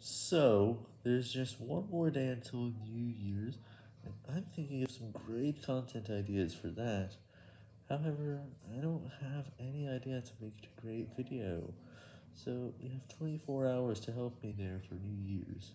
So, there's just one more day until New Year's, and I'm thinking of some great content ideas for that. However, I don't have any idea to make a great video, so you have 24 hours to help me there for New Year's.